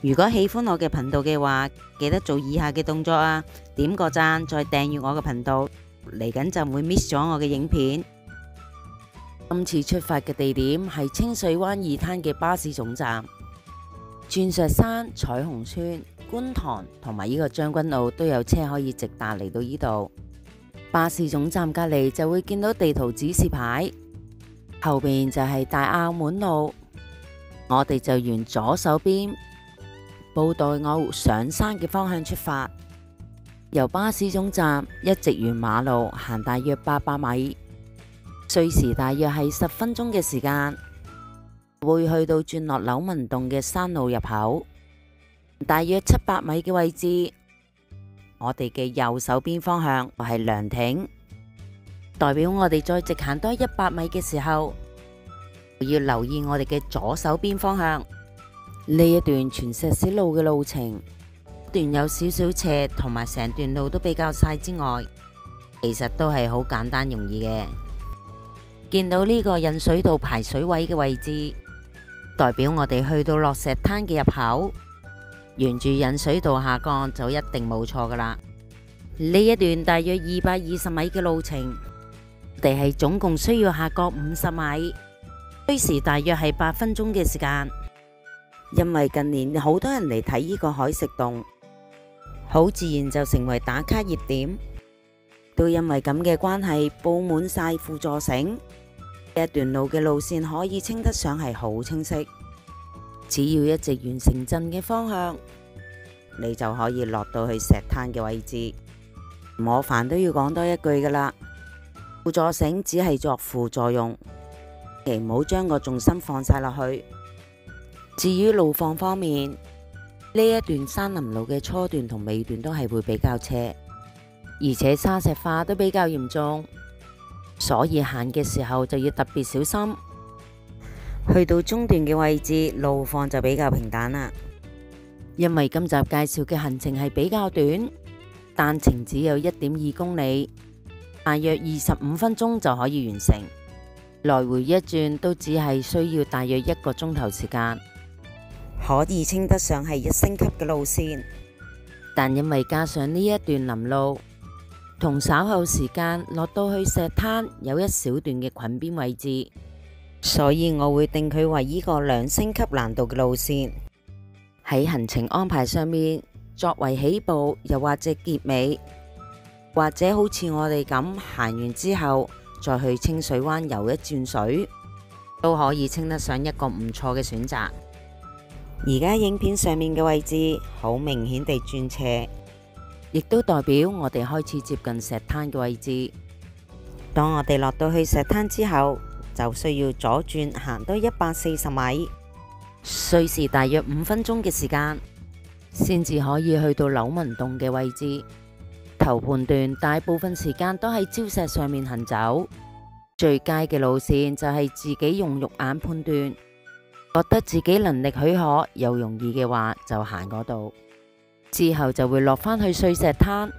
如果喜欢我嘅频道嘅话，记得做以下嘅动作啊！点个赞，再订阅我嘅频道，嚟紧就唔会 miss 咗我嘅影片。今次出发嘅地点系清水湾二滩嘅巴士总站，钻石山、彩虹村、观塘同埋呢个将军澳都有车可以直达嚟到呢度。巴士总站隔篱就会见到地图指示牌，后面就系大澳门路，我哋就沿左手边。布袋欧上山嘅方向出发，由巴士总站一直沿马路行大约八百米，最时大约系十分钟嘅时间，会去到转落柳文洞嘅山路入口，大约七百米嘅位置。我哋嘅右手边方向系凉亭，代表我哋再直行多一百米嘅时候，要留意我哋嘅左手边方向。呢一段全石屎路嘅路程，段有少少斜，同埋成段路都比较晒之外，其实都系好简单容易嘅。见到呢个引水道排水位嘅位置，代表我哋去到落石滩嘅入口，沿住引水道下降就一定冇错噶啦。呢一段大约二百二十米嘅路程，我哋系总共需要下降五十米，需时大约系八分钟嘅时间。因为近年好多人嚟睇呢个海食洞，好自然就成为打卡热点。都因为咁嘅关系，布满晒辅助绳，一段路嘅路线可以称得上系好清晰。只要一直完成镇嘅方向，你就可以落到去石滩嘅位置。我凡都要讲多一句噶啦，辅助绳只系作辅助用，唔好将个重心放晒落去。至于路况方面，呢一段山林路嘅初段同尾段都系会比较斜，而且沙石化都比较严重，所以行嘅时候就要特别小心。去到中段嘅位置，路况就比较平淡啦。因为今集介绍嘅行程系比较短，单程只有一点二公里，大约二十五分钟就可以完成，来回一转都只系需要大约一个钟头时间。可以称得上系一星级嘅路线，但因为加上呢一段林路同稍后时间落到去石滩有一小段嘅群边位置，所以我会定佢为依个两星级难度嘅路线。喺行程安排上面，作为起步又或者结尾，或者好似我哋咁行完之后再去清水湾游一转水，都可以称得上一个唔错嘅选择。而家影片上面嘅位置好明显地转斜，亦都代表我哋开始接近石滩嘅位置。当我哋落到去石滩之后，就需要左转行多一百四十米，需时大约五分钟嘅时间，先至可以去到柳文洞嘅位置。头判断大部分时间都喺礁石上面行走，最佳嘅路线就系自己用肉眼判断。觉得自己能力许可又容易嘅话，就行嗰度之后就会落返去碎石滩，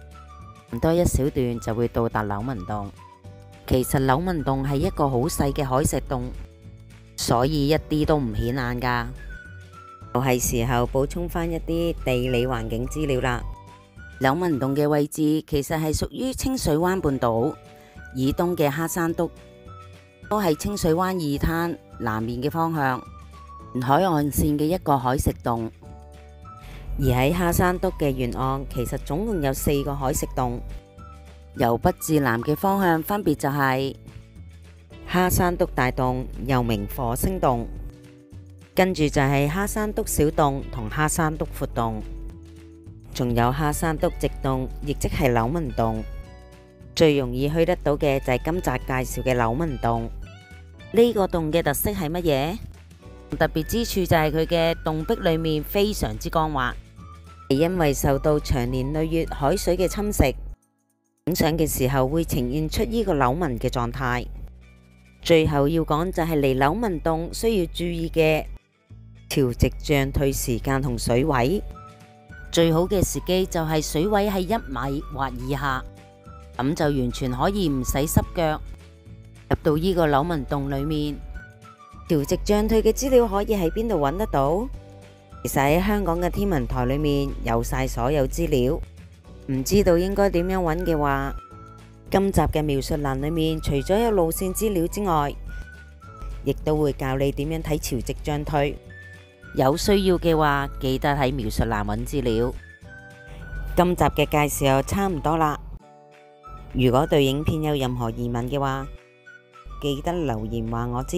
唔多一小段就会到达柳文洞。其实柳文洞系一个好细嘅海石洞，所以一啲都唔显眼噶。又系时候补充翻一啲地理环境资料啦。柳文洞嘅位置其实系属于清水湾半岛以东嘅黑山督，都系清水湾二滩南面嘅方向。海岸线嘅一个海食洞，而喺虾山督嘅沿岸，其实总共有四个海食洞，由北至南嘅方向分别就系虾山督大洞，又名火星洞；跟住就系虾山督小洞同虾山督阔洞，仲有虾山督直洞，亦即系柳文洞。最容易去得到嘅就系今集介绍嘅柳文洞。呢个洞嘅特色系乜嘢？特别之处就系佢嘅洞壁里面非常之光滑，系因为受到长年累月海水嘅侵蚀，影相嘅时候会呈现出呢个扭纹嘅状态。最后要讲就系嚟扭纹洞需要注意嘅潮汐涨退时间同水位，最好嘅时机就系水位喺一米或以下，咁就完全可以唔使湿脚入到呢个扭纹洞里面。潮汐涨退嘅资料可以喺边度揾得到？其实喺香港嘅天文台里面有晒所有资料。唔知道应该点样揾嘅话，今集嘅描述栏里面除咗有路线资料之外，亦都会教你点样睇潮汐涨退。有需要嘅话，记得喺描述栏揾资料。今集嘅介绍差唔多啦。如果对影片有任何疑问嘅话，记得留言话我知。